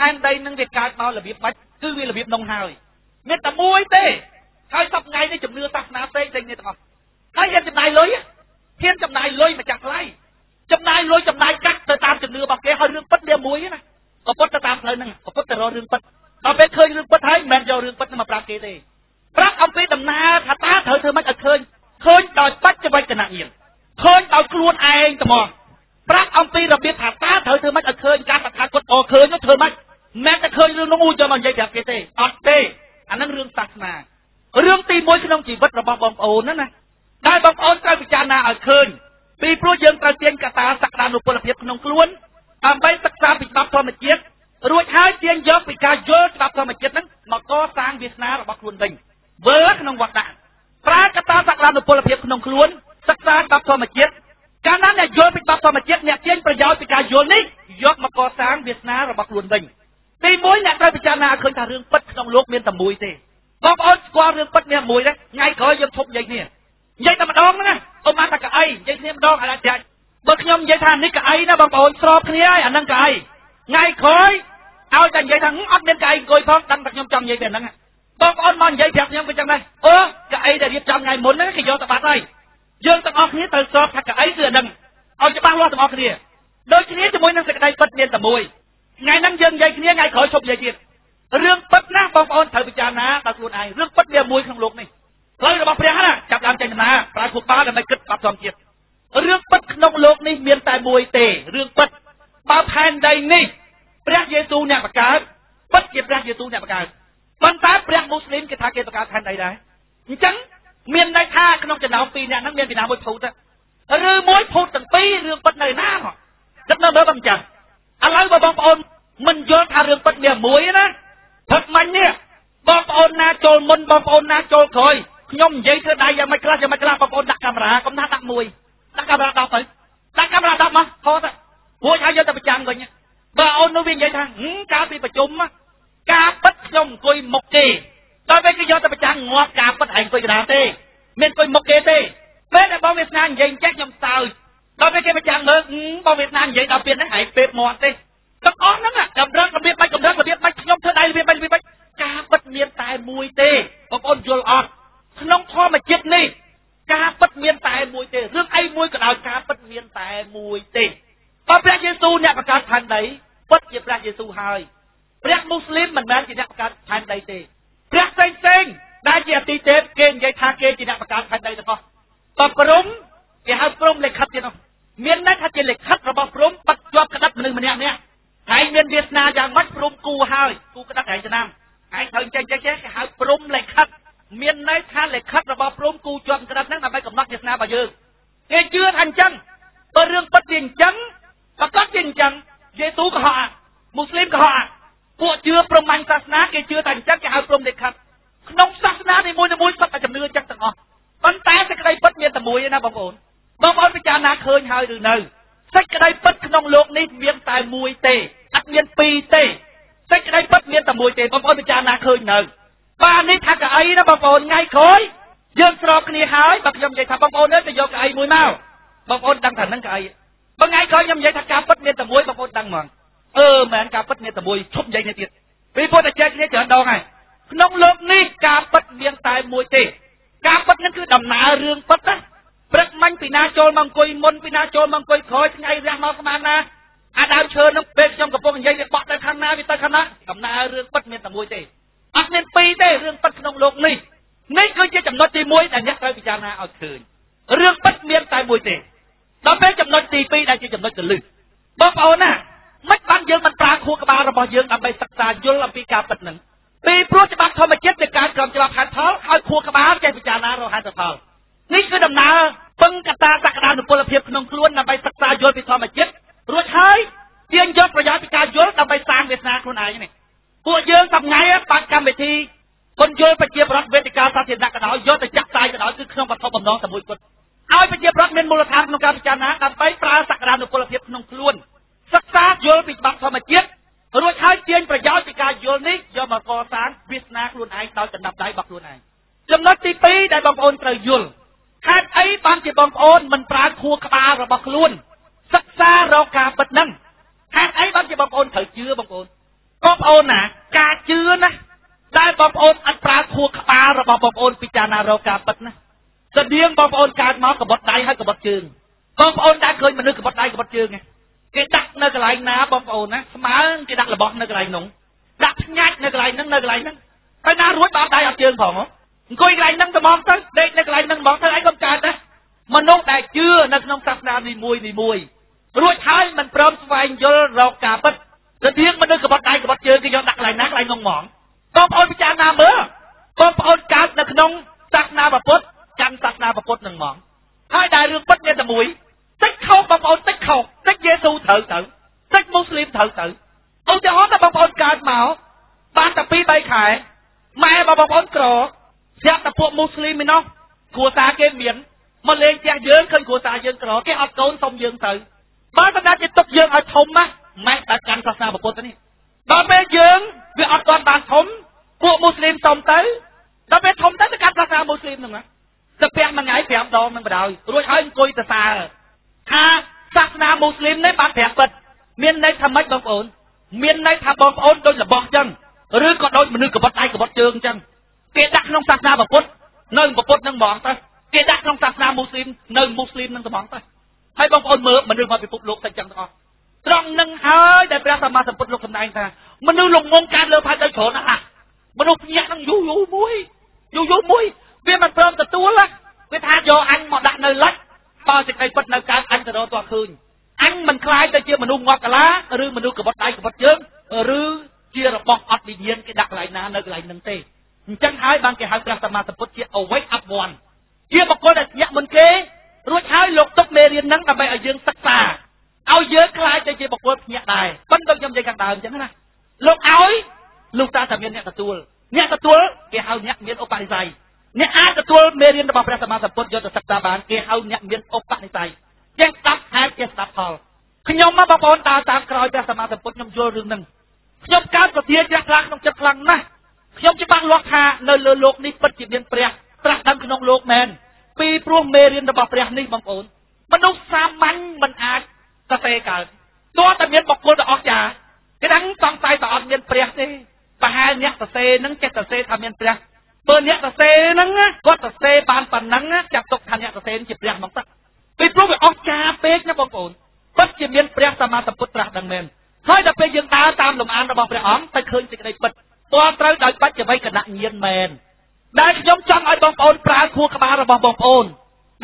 ផែនដីនឹងវាកើតមករបៀបបាច់គឺវារបៀបនងហើយមានតែមួយទេហើយសពថ្ងៃនេះជំនឿសាសនាផ្សេងផ្សេងនេះទាំងអស់ហើយហ៊ានចំណាយលុយហ៊ានចំណាយលុយមកចាក់ថ្លៃចំណាយលុយចំណាយកាក់ទៅតាមជំនឿរបស់គេហើយរឿងពិតវាមួយណាប្រពុតទៅតាមផ្លូវហ្នឹងប្រពុតទៅរករឿងពិតដល់ពេលឃើញរឿងពិតហើយមិនមែនយករឿងពិតមកប្រាប់គេទេប្រាប់អំពីដំណើរថាតើត្រូវធ្វើម៉េចឲ្យឃើញឃើញដោយបច្ចុប្បន្នញាណឃើញដោយខ្លួនឯងត្មងប្រាប់អំពីរបៀបថាតើត្រូវធ្វើម៉េចឲ្យឃើញការតថាគតអឃើញនោះធ្វើម៉េច មិនតែឃើញរឿងនោះយកមកនិយាយប្រាប់គេទេអត់ទេអានឹងរឿងសាសនារឿងទី1ក្នុងជីវិតរបស់បងប្អូនណាណាដែលបងប្អូនត្រូវពិចារណាឲ្យឃើញពីព្រោះយើងត្រូវទាញកតាសក្តានុពលភាពក្នុងខ្លួនដើម្បីសិក្សាពីច្បាប់ធម្មជាតិរួចហើយទាញយកពីការយល់ច្បាប់ធម្មជាតិហ្នឹងមកកសាងវាសនារបស់ខ្លួនវិញវើក្នុងវត្តដាក់ប្រើកតាសក្តានុពលភាពក្នុងខ្លួនសិក្សាច្បាប់ធម្មជាតិកាលណាអ្នកយល់ពីច្បាប់ធម្មជាតិអ្នកទាញប្រយោជន៍ពីការយល់នេះយកមកកសាងវាសនារបស់ខ្លួនវិញ ទី1អ្នកត្រូវពិចារណាឃើញថារឿងពិតក្នុងលោកមានតែមួយទេបងប្អូនស្គាល់រឿងពិតមានមួយទេថ្ងៃក្រោយយើងឈប់និយាយគ្នានិយាយតែម្ដងណាអូម៉ាថាកៅអីនិយាយគ្នាម្ដងអាចារ្យបើខ្ញុំនិយាយថានេះកៅអីណាបងប្អូនស្របគ្នាហើយអានឹងកៅអីថ្ងៃក្រោយឲ្យតែនិយាយថាអត់មានកៅអីអង្គុយផងដឹងតែខ្ញុំចង់និយាយតែហ្នឹងបងប្អូនមកនិយាយប្រាប់ខ្ញុំក៏ចឹងដែរអូកៅអីដែលរៀបចំថ្ងៃមុនហ្នឹងគេយកទៅបាត់ហើយយើងទាំងអស់គ្នាត្រូវស្របថាកៅអីគឺអានឹងឲ្យច្បាស់លាស់ទាំងអស់គ្នាដូចគ្នាជាមួយនឹងសេចក្តីពិតមានតែមួយ ថ្ងៃហ្នឹងយើងនិយាយគ្នាថ្ងៃក្រោយឈប់និយាយទៀតរឿងពិតណាបងប្អូនត្រូវពិចារណាដល់ខ្លួនឯងរឿងពិតវាមួយក្នុងលោកនេះផ្លូវរបស់ព្រះណាចាប់ដើមចេញដំណើរប្រើខួរក្បាលដើម្បីគិតបាត់ធម្មជាតិរឿងពិតក្នុងលោកនេះមានតែមួយទេរឿងពិតបើផែនដីនេះព្រះយេស៊ូវអ្នកបង្កើតពិតជាព្រះយេស៊ូវអ្នកបង្កើតប៉ុន្តែព្រះមូស្លីមគេថាគេបង្កើតផែនដីដែរអញ្ចឹងមានន័យថាក្នុងចំណោមពីរអ្នកហ្នឹងមានពីណាមួយភូតឬមួយភូតទាំងពីររឿងពិតនៅណាមកចិត្តនៅមើលបើមិនចាស់ឥឡូវបើបងប្អូន មិនយល់ថារឿងពិតមានមួយណាផឹកមាញ់នេះបងប្អូនណាចូលមុនបងប្អូនណាចូលក្រោយខ្ញុំនិយាយធ្វើដៃយ៉ាងម៉េចខ្លះយ៉ាងម៉េចខ្លះបងប្អូនដាក់កាមេរ៉ាកុំថាដាក់មួយដាក់កាមេរ៉ា10ទៅដាក់កាមេរ៉ា10មកហត់ទៅរួចហើយយកទៅប្រចាំវិញបើអូននោះវានិយាយថាកាលពីប្រជុំការពិតខ្ញុំអង្គុយមុខគេដល់ពេលគេយកទៅប្រចាំងាប់ការពិតឯងអង្គុយកណ្ដាលទេមានអង្គុយមុខគេទេពេលដែលបងវាសនានិយាយចេះខ្ញុំសើចដល់ពេលគេប្រចាំមើលបងវាសនានិយាយដល់ពេលហ្នឹងឯងពេបមាត់ទេទាំងអស់ហ្នឹង នន័យថាលិខិត បើថ្ងៃក្រោយខ្ញុំនិយាយថាការពិតមានតែមួយបងប្អូនដឹងហ្មងអឺមែនការពិតមានតែមួយឈប់និយាយនេះទៀតពីពុទ្ធចែកគ្នាច្រើនដងហើយក្នុងលោកនេះការពិតមានតែមួយទេ ការពិតនឹងគឺដំណើររឿងពិតណាព្រឹកមិញពីណាចូលមកអង្គុយមុនពីណាចូលមកអង្គុយក្រោយថ្ងៃរះមកស្មានណាអាដើមឈើនឹងពេលខ្ញុំកំពុងនិយាយវាបក់ទៅខាងណាវាទៅខាងណាដំណើររឿងពិតមានតែមួយទេអត់មានពីរទេរឿងពិតក្នុងលោកនេះនេះគឺជាចំណុចទី1ដែលអ្នកត្រូវពិចារណាឲ្យឃើញរឿងពិតមានតែមួយទេ ដល់ពេលចំណុចទី2ដែលជាចំណុចកលឹះបងប្អូនណាមិនបានយើងមិនប្រើខួរក្បាលរបស់យើងដើម្បីសិក្សាយល់អំពីការពិតនឹងពីព្រោះច្បាប់ធម្មជាតិជាការក្រំច្បាប់ហេតុផលឲ្យខួរក្បាលចេះពិចារណារកហេតុផលនេះគឺដំណើរពឹងកតាសក្តានុពលភាពក្នុងខ្លួនដើម្បីសិក្សាយល់ពីធម្មជាតិរួចហើយទាញយកប្រយោជន៍ពីការយល់ដើម្បីសាងវាសនាខ្លួនឯងនេះពួកយើងសប្ងៃបាត់កម្មវិធីគុណយល់ប្រជាប្រដ្ឋវេទិកាសាធារណៈក៏ដោយយកទៅចាក់ផ្សាយក៏ដោយគឺក្នុងវត្ថុបំណងតែមួយគត់ឲ្យប្រជាប្រដ្ឋមានមូលដ្ឋានក្នុងការពិចារណាដើម្បីប្រើសក្តានុពលភាពក្នុងខ្លួនសិក្សាយល់ពីច្បាប់ធម្មជាតិរួចហើយទាញប្រយោជន៍ពីការយល់នេះយកមកកសាងវាសនាខ្លួនឯងដោយចំណាប់ដៃរបស់ខ្លួនឯងចំណុចទី2ដែលបងប្អូនត្រូវយល់ ហេតុអីបានជាបងប្អូនមិន ប្រើខួរក្បាលរបស់ខ្លួន សិក្សារកការពិតហ្នឹងហេតុអីបានជាបងប្អូនត្រូវជឿបងប្អូនបងប្អូនណាការជឿណាដែលបងប្អូនអត់ប្រើខួរក្បាលរបស់បងប្អូនពិចារណារកការពិតណាស្តៀងបងប្អូនកើតមកកបត់ដៃហើយកបត់ជើងបងប្អូនដែលឃើញមនុស្សកបត់ដៃកបត់ជើងគេដាក់នៅកន្លែងណាបងប្អូនណាស្មើគេដាក់របស់នៅកន្លែងនោះដាក់ផ្ញាច់នៅកន្លែងហ្នឹងនៅកន្លែងហ្នឹងហើយណារួចបោកដៃអត់ជើងផងអង្គុយកន្លែងហ្នឹងទៅមកទៅដេកនៅកន្លែងហ្នឹងមកទៅឯងកុំកើតណា មនុស្សដែលជឿនៅក្នុងសាសនានីមួយនីមួយរួចហើយមិនព្រមស្វែងយល់រកការពិតទៅទៀងមនុស្សកបត់ដៃកបត់ជើងគេយកដាក់កន្លែងណាកន្លែងនោះហ្មងបងប្អូនពិចារណាមើលបងប្អូនកើតនៅក្នុងសាសនាពុទ្ធកាន់សាសនាពុទ្ធនឹងហ្មងហើយដែលរឿងពិតមានតែមួយតិចខុសបងប្អូនតិចខុសតិចយេស៊ូត្រូវទៅតិចមូស្លីមត្រូវទៅឧទាហរណ៍ថាបងប្អូនកើតមកបានតែ2 3ខែម៉ែបងប្អូនក្រស្រាប់តែពួកមូស្លីមឯណោះគ្រួសារគេមាន មកលេងផ្ទះយើងឃើញគ្រួសារយើងក្រគេអត់កូនសុំយើងទៅបើបណ្ដាជាទុកយើងឲ្យធំណាម៉ែតែកាន់សាសនាពុទ្ធនេះដល់ពេលយើងវាអត់ទាន់បានធំពួកមូស្លីមសុំទៅដល់ពេលធំទៅទៅកាន់សាសនាមូស្លីមហ្នឹងណាទៅពាក់មួយថ្ងៃ5ដងនឹងបដ ாய் រួចហើយអង្គុយទៅសើថាសាសនាមូស្លីមនេះបានប្រាប់ពិតមានន័យថាម៉េចបងប្អូន មានន័យថាបងប្អូនដូចរបស់ចឹងឬក៏ដូចមនុស្សកបត់ដៃកបត់ជើងចឹងគេដាក់ក្នុងសាសនាពុទ្ធនៅពុទ្ធនឹងហ្មងទៅ គេដាក់ក្នុងសាសនាមូស្លីមនៅមូស្លីមនឹងត្មងទៅហើយបងប្អូនមើលមនុស្សមកពិភពលោកតែចឹងទាំងអស់ត្រង់នឹងហើយដែលព្រះសម្មាសម្ពុទ្ធលោកសម្ដែងថាមនុស្សលងងកើតលើផែនដីច្រើនណាស់មនុស្សភ្ញាក់នឹងយូរយូរមួយយូរយូរមួយវាមិនព្រមទទួលវាថាយកអញមកដាក់នៅលិចបើសេចក្តីពិតនៅកើតអញទៅរកតឃើញអញមិនខ្លាយទៅជាមនុស្សងាប់កាឡាឬមនុស្សកបត់ដៃកបត់ជើងឬជារបស់អត់វិញ្ញាណគេដាក់កន្លែងណានៅកន្លែងហ្នឹងទេអញ្ចឹងហើយបានគេហៅព្រះសម្មាសម្ពុទ្ធជា awake up one ជាបុគ្គលដែលញាក់មុនគេរួចហើយលោកទុកមេរៀនហ្នឹងដើម្បីឲ្យយើងសិក្សាឲ្យយើងខ្លាចទៅជាបុគ្គលភ្ញាក់ដែរប៉ុន្តែខ្ញុំនិយាយខាងដើមអញ្ចឹងណាលោកឲ្យលោកតាតែមានអ្នកទទួលអ្នកទទួលគេហៅអ្នកមានឧបនិស្ស័យអ្នកអាចទទួលមេរៀនរបស់ព្រះសម្មាសម្ពុទ្ធយកទៅសិក្សាបានគេហៅអ្នកមានឧបនិស្ស័យចេះស្ដាប់ហេតុចេះស្ដាប់ផលខ្ញុំមកបងប្អូនដើរតាមក្រោយព្រះសម្មាសម្ពុទ្ធខ្ញុំយល់រឿងហ្នឹងខ្ញុំកើតសទ្ធាជ្រះថ្លាក្នុងចិត្តខ្លាំងណាស់ខ្ញុំច្បាស់លាស់ថានៅលើโลกនេះពិតជាមានព្រះ ត្រាស់ដឹងក្នុងលោកមែនពីព្រោះមេរៀនរបស់ព្រះនេះបងប្អូនមនុស្សសាមញ្ញមិនអាចសរសេរកើតទោះតែមានបុគ្គលដ៏អស្ចារ្យគេដឹងសង្ស័យតែអត់មានព្រះទេប្រហែលអ្នកសរសេរនឹងចេះសរសេរថាមានព្រះបើអ្នកសរសេរហ្នឹងគាត់សរសេរបានប៉ុណ្ណឹងចាត់ទុកថាអ្នកសរសេរជាព្រះមកទឹកពីព្រោះវាអស្ចារ្យពេកណាបងប្អូនពិតជាមានព្រះសម្មាសម្ពុទ្ធត្រាស់ដឹងមែនហើយដល់ពេលយើងដើរតាមលំអានរបស់ព្រះអង្គតែឃើញសេចក្តីពិតពលត្រូវដោយបច្ចវេកណញ្ញាណមែន ដែលខ្ញុំចង់ឲ្យបងប្អូនប្រើខួរក្បាលរបស់បងប្អូន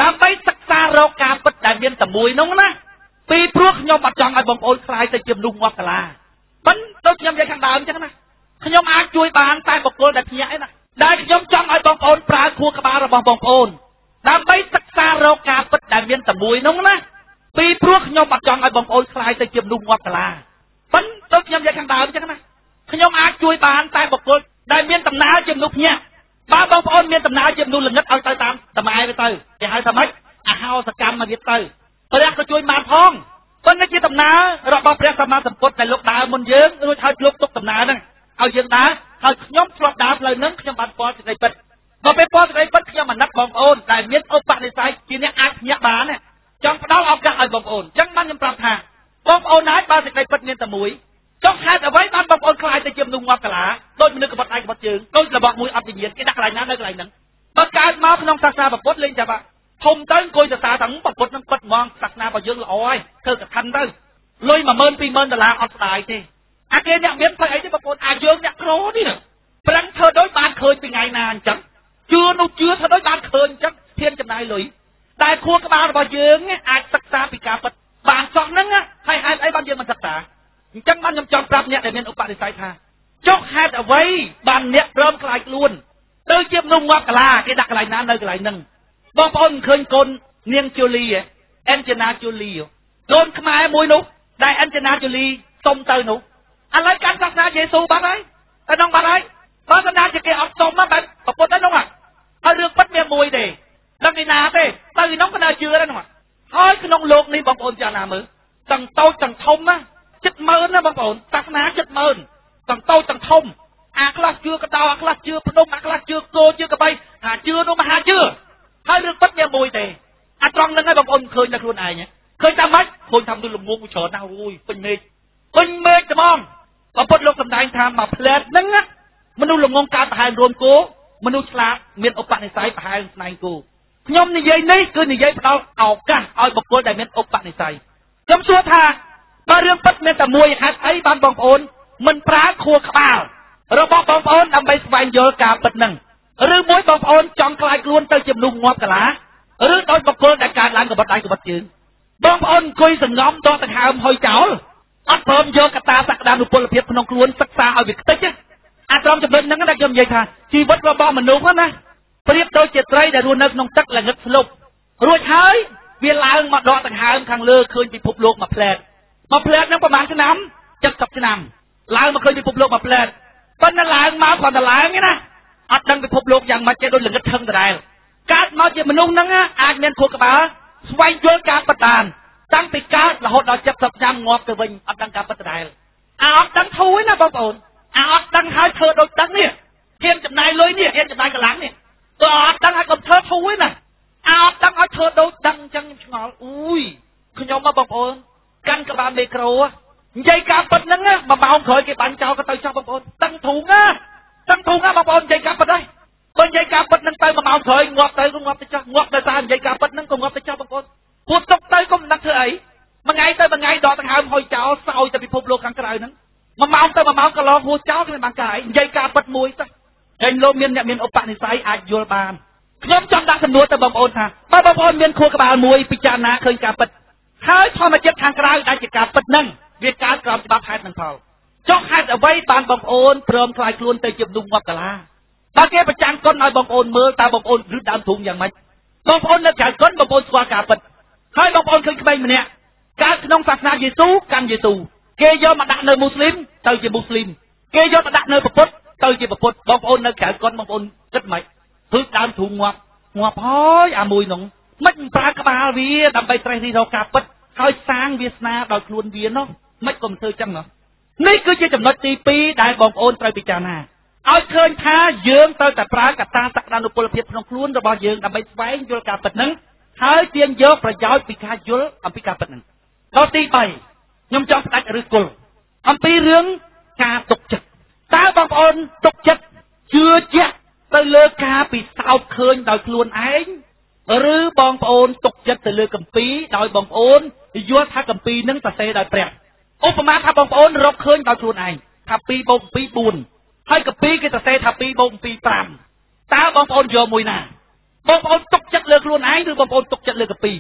ដើម្បីសិក្សារកការពិតដែលមានតែមួយនោះណាពីព្រោះខ្ញុំអត់ចង់ឲ្យបងប្អូនខ្លាយទៅជាមនុស្សងាប់កាឡាប៉ិនដូចខ្ញុំនិយាយខាងដើមអញ្ចឹងណាខ្ញុំអាចជួយបានតែបុគ្គលដែលភ្ញាក់ឯណាដែលខ្ញុំចង់ឲ្យបងប្អូនប្រើខួរក្បាលរបស់បងប្អូនដើម្បីសិក្សារកការពិតដែលមានតែមួយនោះណាពីព្រោះខ្ញុំអត់ចង់ឲ្យបងប្អូនខ្លាយទៅជាមនុស្សងាប់កាឡាប៉ិនដូចខ្ញុំនិយាយខាងដើមអញ្ចឹងណាខ្ញុំអាចជួយបានតែបុគ្គលដែលមានដំណើរជាមនុស្សភ្ញាក់ បើបងប្អូនមានដំណើរជាមនុស្សល្ងឹតឲ្យទៅតាមតម្លៃទៅទៅគេហៅថាម៉េចអាហោសកម្មមកទៀតទៅព្រះក៏ជួយបានផងប៉ុន្តែជាដំណើររបស់ព្រះសម្មាសម្ពុទ្ធដែលលោកដើរមុនយើងរួចហើយលោកទុកដំណើរហ្នឹងឲ្យយើងដើរហើយខ្ញុំធ្លាប់ដើរផ្លូវហ្នឹងខ្ញុំបានពណ៌សេចក្តីពិតដល់ពេលពណ៌សេចក្តីពិតខ្ញុំអាណិតបងប្អូនដែលមានឧបនិស្ស័យជាអ្នកអាចភ្ញាក់បានចង់ផ្ដល់ឱកាសឲ្យបងប្អូនអញ្ចឹងបានខ្ញុំប្រាប់ថាបងប្អូនណាបើសេចក្តីពិតមានតែមួយ ចុះហេតុអ្វីបានបងប្អូនខ្លាចទៅជាមនុស្សងាប់កាឡាដូចមនុស្សក្បត់ដៃក្បត់ជើងដូចរបស់មួយអត់វិញ្ញាណគេដាក់កន្លែងណានៅកន្លែងហ្នឹងបើកើតមកក្នុងសាសនាពុទ្ធលេងតែថាធំទៅអង្គុយសរសើរថាពុទ្ធនឹងពិតហ្មងសាសនារបស់យើងល្អហើយធ្វើកថាទៅលុយ10000 20000ដុល្លារអត់ស្ដាយទេអាគេអ្នកមានធ្វើអីទេបងប្អូនអាយើងអ្នកក្រនេះប្រឹងធ្វើដូចបានឃើញពីថ្ងៃណាអញ្ចឹងជឿនោះជឿធ្វើដូចបានឃើញអញ្ចឹងធានចំណាយលុយតែខួរក្បាលរបស់យើងអាចសិក្សាពីការពិតបានសោះហ្នឹងហើយហេតុអី អញ្ចឹងបានខ្ញុំចង់ប្រាប់អ្នកដែលមានឧបនិស្ស័យថាចុះហេតុអ្វីបានអ្នកព្រមខ្លាចខ្លួនទៅជាមនុស្សងាប់កាឡាគេដាក់កន្លែងណានៅកន្លែងហ្នឹងបងប្អូនមិនឃើញកូននាងជូលីអេនជេណាជូលីកូនខ្មែរមួយនោះដែលអេនជេណាជូលីសុំទៅនោះឥឡូវកាន់សាសនាយេស៊ូបាត់ហើយអីនោះបាត់ហើយបើកណ្ដាលជាគេអត់សុំបែបប្រពុតហ្នឹងហើយរឿងពិតមានមួយទេដឹងពីណាទេទៅក្នុងកណ្ដាលជឿហ្នឹងហើយក្នុងលោកនេះបងប្អូនចាណាមើលទាំងតូចទាំងធំណា ចិត្តម៉ឺនណាបងប្អូនសាសនាចិត្តម៉ឺនទាំងតូចទាំងធំអាខ្លះជឿកដោអាខ្លះជឿភ្នំអាខ្លះជឿគោជឿកបីថាជឿនោះមហាជឿហើយរឿងពិតមានមួយហ្នឹងហើយបងប្អូនឃើញតែខ្លួនឯងឃើញតាមម៉េចឃើញថាមនុស្សល្ងងច្រើនណាស់អូយពេញមេឃពេញមេឃត្មងបើពុតលោកសំដែងថាមកផ្លែតហ្នឹងមនុស្សល្ងងកើតប្រហែលរួមគោមនុស្សឆ្លាតមានឧបនិស្ស័យប្រហែលស្នែងគោខ្ញុំនិយាយនេះគឺនិយាយផ្ដល់ឱកាសឲ្យបុគ្គលដែលមានឧបនិស្ស័យខ្ញុំសួរថា បើរឿងពិតមានតែមួយហេតុអីបានបងប្អូន មិនប្រើខួរក្បាលរបស់បងប្អូនដើម្បីស្វែងយល់ការពិតនឹងឬមួយបងប្អូនចង់ខ្លាចខ្លួនទៅជាមនុស្សងាប់កាឡាឬដោយបុគ្គលដែលកើតឡើងកបិតដៃកបិតជើងបងប្អូនអង្គុយសងំដកដង្ហើមហុយចោលអត់ព្រមយកកតាសក្តានុពលភាពក្នុងខ្លួនសិក្សាឲ្យវាខ្ទេចអាត្រង់ចំណុចហ្នឹងដែលខ្ញុំនិយាយថាជីវិតរបស់មនុស្សណាប្រៀបដូចជាត្រីដែលរស់នៅក្នុងទឹកល្ងឹតស្លុបរួចហើយវាឡើងមកដកដង្ហើមខាងលើឃើញពិភពលោកមួយផ្លែត មួយផ្លែតហ្នឹងប្រហែលឆ្នាំ70ឆ្នាំឡើងមកឃើញពិភពលោកមួយផ្លែតប៉ុន្តែឡើងមកគ្រាន់តែឡើងទេណាអត់ដឹងពិភពលោកយ៉ាងម៉េចទេដូចល្ងឹតថឹងដដែលកើតមកជាមនុស្សហ្នឹងអាចមានខួរក្បាលស្វែងយល់ការពិតបានតាំងពីកើតរហូតដល់70ឆ្នាំងាប់ទៅវិញអត់ដឹងការពិតដដែលអាអត់ដឹងធូរណាបងប្អូនអាអត់ដឹងហើយធ្វើដូចដឹងនេះហ៊ានចំណាយលុយនេះហ៊ានចំណាយកម្លាំងនេះបើអត់ដឹងហើយកុំធ្វើធូរណាអាអត់ដឹងឲ្យធ្វើដូចដឹងអញ្ចឹងខ្ញុំឆ្ងល់អ៊ូយខ្ញុំមកបងប្អូន កាន់ក្បាលមេក្រូនិយាយការពិតហ្នឹងមួយម៉ោងក្រោយគេបាញ់ចោលក៏ទៅចោលបងប្អូនដឹងធូរណាដឹងធូរណាបងប្អូននិយាយការពិតហើយបើនិយាយការពិតហ្នឹងទៅមួយម៉ោងក្រោយងាប់ទៅក៏ងាប់ទៅចោះងាប់ដោយសារនិយាយការពិតហ្នឹងក៏ងាប់ទៅចោលបងប្អូនពួកទុកទៅក៏មិនដឹងធ្វើអីមួយថ្ងៃទៅមួយថ្ងៃដកដង្ហើមហុយចោលសោយទៅពិភពលោកខាងក្រៅហ្នឹងមួយម៉ោងទៅមួយម៉ោងកន្លងហួសចោលគ្មានបានកាយនិយាយការពិតមួយទៅហើយលោកមានអ្នកមានឧបនិស្ស័យអាចយល់បានខ្ញុំចង់ដាក់សំណួរទៅបងប្អូនថាបើបងប្អូនមានខួរក្បាលមួយពិចារណាឃើញការពិតហើយធម្មជាតិខាងក្រៅដែលជា ការពិតហ្នឹងវាកើតក្រោមច្បាប់ហេតុនិងផលចុះហេតុអ្វីបានបងប្អូនព្រមខ្លាយខ្លួនទៅជាមនុស្សងាប់កាឡាបើគេប្រចាំគុណឲ្យបងប្អូនមើលតើបងប្អូនឬដើមធុងយ៉ាងម៉េចបងប្អូននៅក្រៅគុណបងប្អូនស្គាល់ការពិតហើយបងប្អូនឃើញក្មេងម្នាក់កើតក្នុងសាសនាយេស៊ូកាន់យេស៊ូគេយកមកដាក់នៅមូស្លីមទៅជាមូស្លីមគេយកមកដាក់នៅពុទ្ធទៅជាពុទ្ធបងប្អូននៅក្រៅគុណបងប្អូនគិតម៉េចធ្វើដើមធុងងាប់ងាប់ហើយអាមួយនោះមិនប្រើក្បាលវាដើម្បីត្រេះរិះរកការពិត ហើយសាងវាសនាដោយខ្លួនវានោះមិនកុំធ្វើចឹងណោះនេះគឺជាចំណុចទី2ដែលបងប្អូនត្រូវពិចារណាឲ្យឃើញថាយើងត្រូវតែប្រើកត្តាសក្តានុពលភាពក្នុងខ្លួនរបស់យើងដើម្បីស្វែងយល់ការពិតហ្នឹងហើយទាញយកប្រយោជន៍ពីការយល់អំពីការពិតហ្នឹងដល់ទី3ខ្ញុំចង់ផ្ដាច់ឬគល់អំពីរឿងការទុកចិត្តតើបងប្អូនទុកចិត្តជឿជាក់ទៅលើការពិសោធន៍ឃើញដោយខ្លួនឯង ឬបងប្អូនទុកចិត្តទៅលើកម្ពីដោយបងប្អូនយល់ថាកម្ពីនឹងសរសេរដោយព្រះឧបមាថាបងប្អូនរកឃើញដោយខ្លួនឯងថា2បូក2 4ហើយកម្ពីគេសរសេរថា2បូក2 5តើបងប្អូនយកមួយណាបងប្អូនទុកចិត្តលើខ្លួនឯងឬបងប្អូនទុកចិត្តលើកម្ពី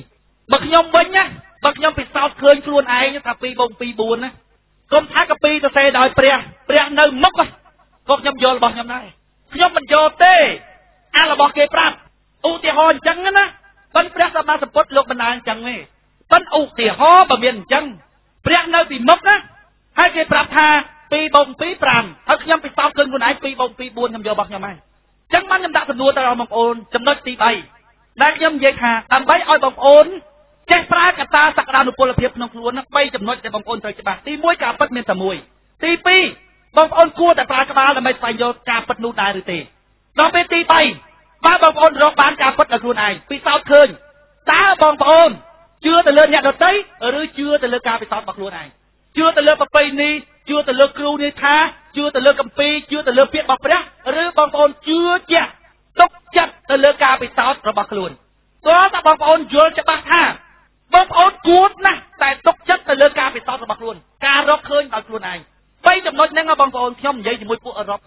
បើខ្ញុំវិញណាបើខ្ញុំពិសោធន៍ឃើញខ្លួនឯងថា2បូក2 4ណាកុំថាកម្ពីសរសេរដោយព្រះព្រះនៅមុខក៏ខ្ញុំយករបស់ខ្ញុំដែរខ្ញុំមិនយកទេអារបស់គេប្រាប់ ឧទាហរណ៍អញ្ចឹងណាប៉ុន្តែព្រះសម្មាសម្ពុទ្ធលោកបណ្ដាអញ្ចឹងទេប៉ុន្តែឧទាហរណ៍បើមានអញ្ចឹងព្រះនៅពីមុខណាហើយគេប្រាប់ថា2បូក2 5ហើយខ្ញុំពិសោធន៍ឃើញខ្លួនឯង2បូក2 4ខ្ញុំយករបស់ខ្ញុំហើយអញ្ចឹងបានខ្ញុំដាក់សំណួរទៅដល់បងប្អូនចំណុចទី3ដែលខ្ញុំនិយាយថាដើម្បីឲ្យបងប្អូនចេះប្រើកត្តាសក្តានុពលភាពក្នុងខ្លួនណា3ចំណុចដែលបងប្អូនត្រូវច្បាស់ទី1ការពិតមានតែមួយទី2បងប្អូនគួរតែប្រើក្បាលដើម្បីស្វែងយល់ការពិតនោះដែរឬទេដល់ពេលទី3 បើបងប្អូនរកបានការពិតដល់ខ្លួនឯងពិសោធន៍ឃើញតើបងប្អូនជឿទៅលើអ្នកដទៃឬជឿទៅលើការពិសោធន៍របស់ខ្លួនឯងជឿទៅលើប្រពៃណីជឿទៅលើគ្រូនេះថាជឿទៅលើកម្ពីជឿទៅលើពាក្យរបស់ព្រះឬបងប្អូនជឿជាក់ទុកចិត្តទៅលើការពិសោធន៍របស់ខ្លួនព្រោះតែបងប្អូនយល់ច្បាស់ថាបងប្អូនគួរណាស់តែទុកចិត្តទៅលើការពិសោធន៍របស់ខ្លួនការរកឃើញដោយខ្លួនឯងបីចំណុចហ្នឹងបងប្អូនខ្ញុំនិយាយជាមួយពួកអឺរ៉ុប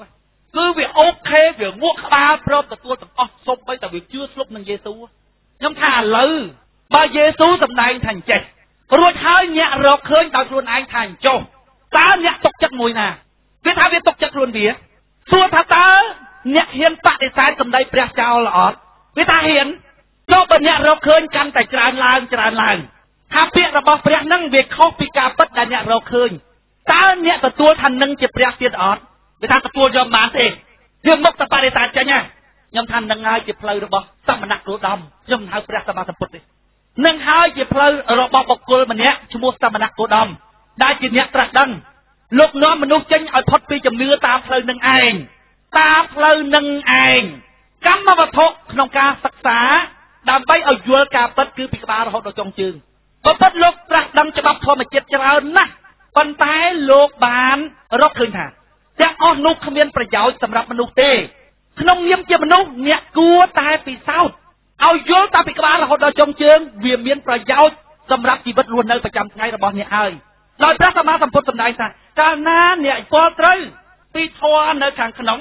គឺវាអូខេវាងក់ក្បាលព្រមទទួលទាំងអស់សុំបីតែវាជឿស្លុបនឹងយេស៊ូខ្ញុំថាឥឡូវបើយេស៊ូសម្ដែងថាអញ្ចេះរួចហើយអ្នករកឃើញដោយខ្លួនឯងថាអញ្ចោះតើអ្នកទុកចិត្តមួយណាវាថាវាទុកចិត្តខ្លួនវាសួរថាតើអ្នកហ៊ានបដិសេធសម្ដីព្រះចោលអត់វាថាហ៊ានចុះបើអ្នករកឃើញកាន់តែច្រើនឡើងច្រើនឡើងថាពាក្យរបស់ព្រះនឹងវាខុសពីការពិតដែលអ្នករកឃើញតើអ្នកទទួលថានឹងជាព្រះទៀតអត់ វាថាទទួលយកបានទេយើងមកតែបដិសេធចេញណាខ្ញុំថានឹងហើយជាផ្លូវរបស់សមណៈគ្រូដំខ្ញុំហៅព្រះសម្មាសម្ពុទ្ធទេនឹងហើយជាផ្លូវរបស់បុគ្គលម្នាក់ឈ្មោះសមណៈគោដំដែលជាអ្នកត្រាស់ដឹងលោកនាំមនុស្សចេញឲ្យផុតពីជំនឿតាមផ្លូវនឹងឯងតាមផ្លូវនឹងឯងកម្មវត្ថុក្នុងការសិក្សាដើម្បីឲ្យយល់ការពិតគឺពីក្បាលរហូតដល់ចុងជើងបើពិតលោកត្រាស់ដឹងច្បាប់ធម្មជាតិច្រើនណាស់ប៉ុន្តែលោកបានរកឃើញថា ទាំងអស់នោះគ្មានប្រយោជន៍សម្រាប់មនុស្សទេ ក្នុងនាមជាមនុស្សអ្នកគួរតែពិសោធន៍ឲ្យយល់តាពីក្បាលរហូតដល់ចុងជើងវាមានប្រយោជន៍សម្រាប់ជីវិតរស់នៅប្រចាំថ្ងៃរបស់អ្នកហើយដោយព្រះសម្មាសម្ពុទ្ធសម្ដែងថាកាលណាអ្នកពលត្រូវពីធម៌នៅខាងក្នុង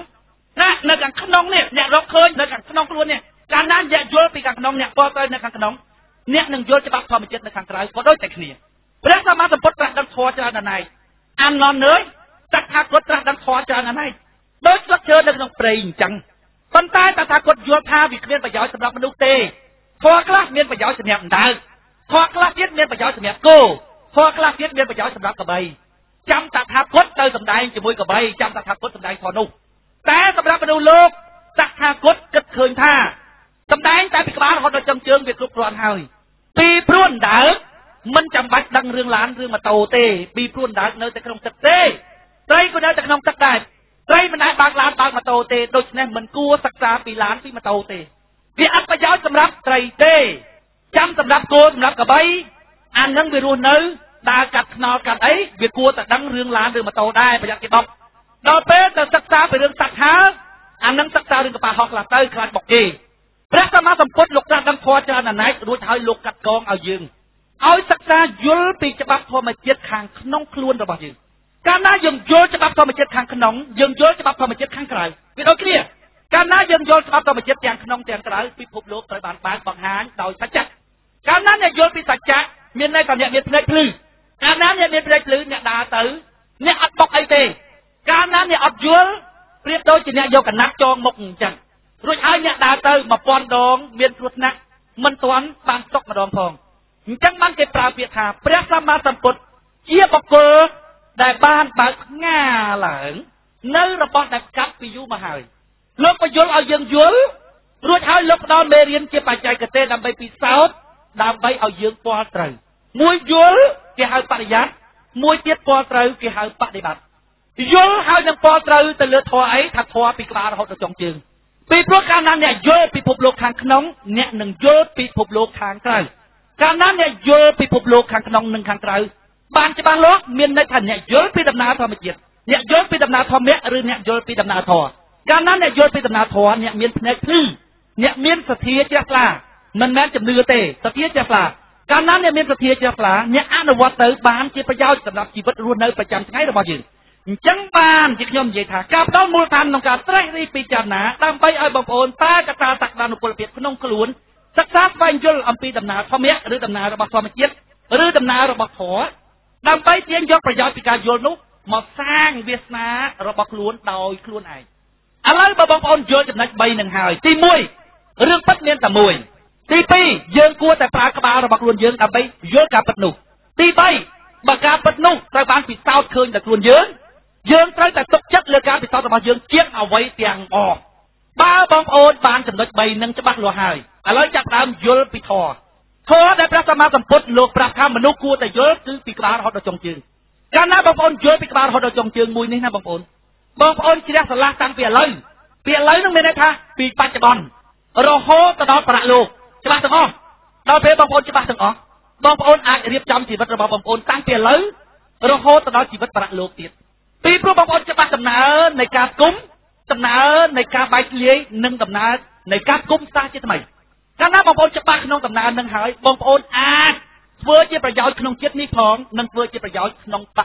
ណានៅខាងក្នុងនេះអ្នករកឃើញនៅខាងក្នុងខ្លួននេះកាលណាអ្នកយល់ពីខាងក្នុងអ្នកពលត្រូវនៅខាងក្នុងអ្នកនឹងយល់ច្បាប់ធម្មជាតិនៅខាងក្រៅក៏ដូចតែគ្នាព្រះសម្មាសម្ពុទ្ធត្រាស់ដឹងធម៌ច្រើនណាស់អានឡននើយ តថាគតត្រាស់ដឹងធម៌ច្រើនណាស់ដូចស្លឹកឈើនៅក្នុងព្រៃអញ្ចឹងប៉ុន្តែតថាគតយល់ថាវាគ្មានប្រយោជន៍សម្រាប់មនុស្សទេធម៌ខ្លះមានប្រយោជន៍សម្រាប់អណ្ដើកធម៌ខ្លះទៀតមានប្រយោជន៍សម្រាប់គោធម៌ខ្លះទៀតមានប្រយោជន៍សម្រាប់កបីចាំតថាគតទៅសម្ដែងជាមួយកបីចាំតថាគតសម្ដែងធម៌នោះតែសម្រាប់មនុស្សលោកតថាគតគិតឃើញថាសម្ដែងតែពីក្បាលរហូតដល់ចុងជើងវាគ្រប់គ្រាន់ហើយពីព្រោះអណ្ដើកមិនចាំបាច់ដឹងរឿងឡានរឿងម៉ូតូទេពីព្រោះអណ្ដើកនៅតែក្នុងទឹកទេ ត្រីក៏នៅតែក្នុងទឹកដែរត្រីមិនដែលបើកឡានបើកម៉ូតូទេដូច្នេះមិនគួរសិក្សាពីឡានពីម៉ូតូទេវាអត់ប្រយោជន៍សម្រាប់ត្រីទេចាំសម្រាប់គោសម្រាប់កបីអានឹងវារស់នៅដើរកាត់ថ្នល់កាត់អីវាគួរតែដឹងរឿងឡានឬម៉ូតូដែរប្រយ័ត្នគេបុកដល់ពេលទៅសិក្សាពីរឿងសត្វហើអានឹងសិក្សារឿងកប៉ាល់ហោះខ្លះទៅខ្លាចបុកគេព្រះសម្មាសម្ពុទ្ធលោកត្រាស់ដឹងធម៌ច្រើនណាស់រួចហើយលោកកាត់កងឲ្យយើងឲ្យសិក្សាយល់ពីច្បាប់ធម្មជាតិខាងក្នុងខ្លួនរបស់យើង កាលណាយើងយល់ច្បាប់ធម្មជាតិខាងក្នុងយើងយល់ច្បាប់ធម្មជាតិខាងក្រៅវាដូចគ្នាកាលណាយើងយល់ច្បាប់ធម្មជាតិទាំងក្នុងទាំងក្រៅពិភពលោកត្រូវបានបើកបង្ហាញដោយសច្ចៈកាលណាអ្នកយល់ពីសច្ចៈមានន័យថាអ្នកមានភ្នែកភ្លឺកាលណាអ្នកមានភ្នែកភ្លឺអ្នកដើរទៅអ្នកអត់បុកអីទេកាលណាអ្នកអត់យល់ប្រៀបដូចជាអ្នកយកកណាត់ចងមុខអញ្ចឹងរួចហើយអ្នកដើរទៅ1000ដងមានគ្រោះថ្នាក់មិនទាន់បានຕົកម្ដងផងអញ្ចឹងបានគេប្រើពាក្យថាព្រះសម្មាសម្ពុទ្ធជាបុគ្គលដែលបានបើកផ្ងាឡើងនៅរបស់ដែលកាត់ពីយូរមកហើយលោកបញ្យល់ឲ្យយើងយល់រួចហើយលោកផ្ដល់ មេរៀនជាបច្ចេកទេសដើម្បីពិសោធន៍ដើម្បីឲ្យយើងពាល់ត្រូវមួយយល់គេហៅបរិយ័តមួយទៀតពាល់ត្រូវគេហៅបដិបត្តិយល់ហើយនឹងពាល់ត្រូវទៅលើធម៌អីថាធម៌ពីក្បាលរហូតដល់ចុងជើងពីព្រោះកាលណាអ្នកយល់ពិភពលោកខាងក្នុងអ្នកនឹងយល់ពិភពលោកខាងក្រៅកាលណាអ្នកយល់ពិភពលោកខាងក្នុងនិងខាងក្រៅបានច្បាស់លាស់មានន័យថាអ្នកយល់ពីដំណើរធម្មជាតិអ្នកយល់ពីដំណើរធម្មៈឬអ្នកយល់ពីដំណើរធម៌កាលណាអ្នកយល់ពីដំណើរធម៌អ្នកមានភ្នែកភ្លឺ អ្នកមានសទ្ធាជ្រះថ្លាមិនមែនជំនឿទេសទ្ធាជ្រះថ្លាកាលណាអ្នកមានសទ្ធាជ្រះថ្លាអ្នកអនុវត្តទៅបានជាប្រយោជន៍សម្រាប់ជីវិតរស់នៅប្រចាំថ្ងៃរបស់យើងអញ្ចឹងបានជាខ្ញុំនិយាយថាការផ្ដល់មូលដ្ឋានក្នុងការត្រេះរិះពិចារណាដើម្បីឲ្យបងប្អូនប្រើកតាសក្តានុពលភាពក្នុងខ្លួនសិក្សាស្វែងយល់អំពីដំណើរធម្មៈឬដំណើររបស់ធម្មជាតិឬដំណើររបស់ធម៌ដើម្បីទាញយកប្រយោជន៍ពីការយល់នោះមកសាងវាសនារបស់ខ្លួនដោយខ្លួនឯងឥឡូវបើបងប្អូនយល់ចំណុច3នឹងហើយទី1 រឿងពិតមានតែមួយ ទី2យើងគួរតែប្រើក្បាលរបស់ខ្លួនយើងដើម្បីយល់ការពិតនោះ ទី3បើការពិតនោះត្រូវបានពិសោធន៍ឃើញដោយខ្លួនយើងយើងត្រូវតែទុកចិត្តលើការពិសោធន៍របស់យើងជាងអ្វីទាំងអស់បើបងប្អូនបានចំណុច3នឹងច្បាស់លាស់ហើយឥឡូវចាប់ដើមយល់ពីធម៌ធម៌ដែលព្រះសម្មាសម្ពុទ្ធលោកប្រាប់ថាមនុស្សគួរតែយល់គឺពីក្បាលរហូតដល់ចុងជើងកាលណាបងប្អូនយល់ពីក្បាលរហូតដល់ចុងជើងមួយនេះណាបងប្អូនបងប្អូនជ្រះស្រឡះតាំងពីឥឡូវពីឥឡូវនឹងមានន័យថាពីបច្ចុប្បន្ន រហូតទៅដល់ប្រាក់លោកច្បាស់ទាំងអស់ដល់ពេលបងប្អូនច្បាស់ទាំងអស់បងប្អូនអាចរៀបចំជីវិតរបស់បងប្អូនតាំងពីឥឡូវរហូតទៅដល់ជីវិតប្រាក់លោកទៀតពីព្រោះបងប្អូនច្បាស់ដំណើរនៃការគុំដំណើរនៃការបែកធ្លាយនិងដំណើរនៃការគុំសាសជាថ្មីកាលណាបងប្អូនច្បាស់ក្នុងដំណើរនឹងហើយបងប្អូនអាចធ្វើជាប្រយោជន៍ក្នុងចិត្តនេះផងនិងធ្វើជាប្រយោជន៍ក្នុងប